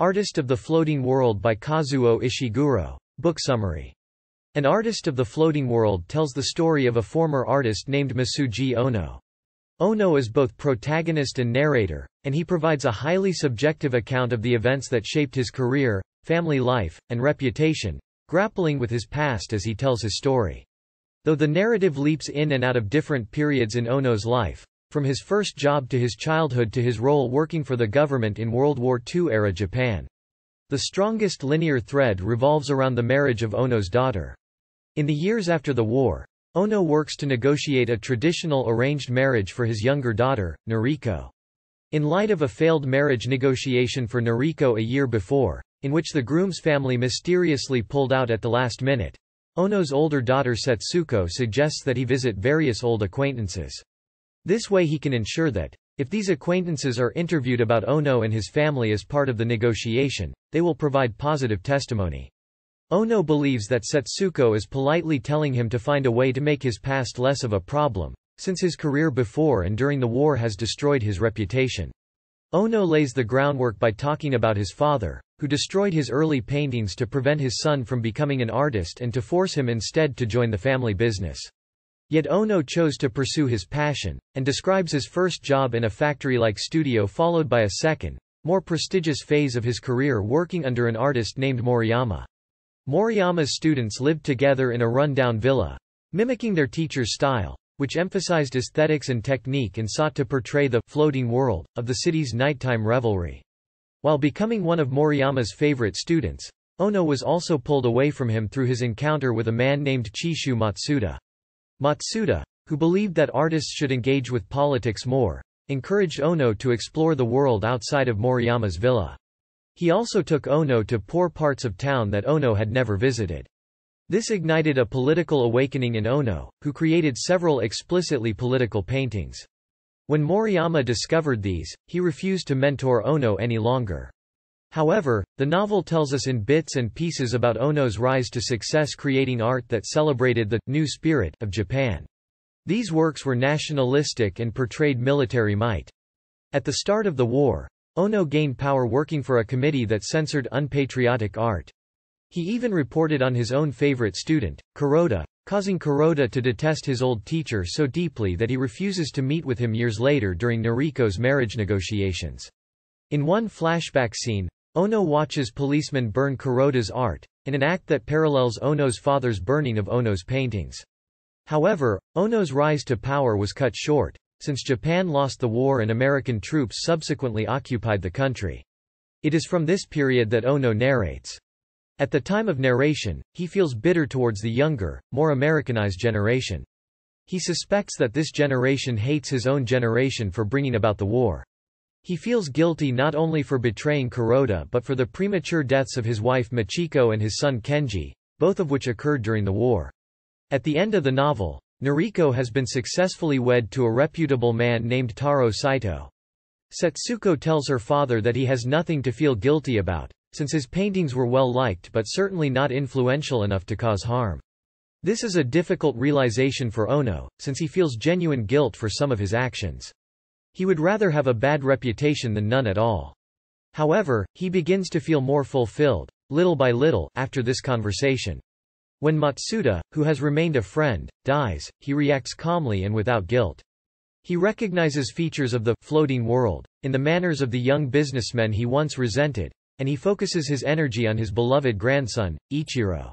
Artist of the Floating World by Kazuo Ishiguro. Book summary. An Artist of the Floating World tells the story of a former artist named Masuji Ono. Ono is both protagonist and narrator, and he provides a highly subjective account of the events that shaped his career, family life, and reputation, grappling with his past as he tells his story. Though the narrative leaps in and out of different periods in Ono's life, from his first job to his childhood to his role working for the government in World War II-era Japan. The strongest linear thread revolves around the marriage of Ono's daughter. In the years after the war, Ono works to negotiate a traditional arranged marriage for his younger daughter, Noriko. In light of a failed marriage negotiation for Noriko a year before, in which the groom's family mysteriously pulled out at the last minute, Ono's older daughter Setsuko suggests that he visit various old acquaintances. This way he can ensure that, if these acquaintances are interviewed about Ono and his family as part of the negotiation, they will provide positive testimony. Ono believes that Setsuko is politely telling him to find a way to make his past less of a problem, since his career before and during the war has destroyed his reputation. Ono lays the groundwork by talking about his father, who destroyed his early paintings to prevent his son from becoming an artist and to force him instead to join the family business. Yet Ono chose to pursue his passion, and describes his first job in a factory-like studio followed by a second, more prestigious phase of his career working under an artist named Moriyama. Moriyama's students lived together in a run-down villa, mimicking their teacher's style, which emphasized aesthetics and technique and sought to portray the floating world of the city's nighttime revelry. While becoming one of Moriyama's favorite students, Ono was also pulled away from him through his encounter with a man named Chishu Matsuda. Matsuda, who believed that artists should engage with politics more, encouraged Ono to explore the world outside of Moriyama's villa. He also took Ono to poor parts of town that Ono had never visited. This ignited a political awakening in Ono, who created several explicitly political paintings. When Moriyama discovered these, he refused to mentor Ono any longer. However, the novel tells us in bits and pieces about Ono's rise to success creating art that celebrated the new spirit of Japan. These works were nationalistic and portrayed military might. At the start of the war, Ono gained power working for a committee that censored unpatriotic art. He even reported on his own favorite student, Kuroda, causing Kuroda to detest his old teacher so deeply that he refuses to meet with him years later during Noriko's marriage negotiations. In one flashback scene, Ono watches policemen burn Kuroda's art, in an act that parallels Ono's father's burning of Ono's paintings. However, Ono's rise to power was cut short, since Japan lost the war and American troops subsequently occupied the country. It is from this period that Ono narrates. At the time of narration, he feels bitter towards the younger, more Americanized generation. He suspects that this generation hates his own generation for bringing about the war. He feels guilty not only for betraying Kuroda but for the premature deaths of his wife Machiko and his son Kenji, both of which occurred during the war. At the end of the novel, Noriko has been successfully wed to a reputable man named Taro Saito. Setsuko tells her father that he has nothing to feel guilty about, since his paintings were well liked but certainly not influential enough to cause harm. This is a difficult realization for Ono, since he feels genuine guilt for some of his actions. He would rather have a bad reputation than none at all. However, he begins to feel more fulfilled, little by little, after this conversation. When Matsuda, who has remained a friend, dies, he reacts calmly and without guilt. He recognizes features of the floating world, in the manners of the young businessmen he once resented, and he focuses his energy on his beloved grandson, Ichiro.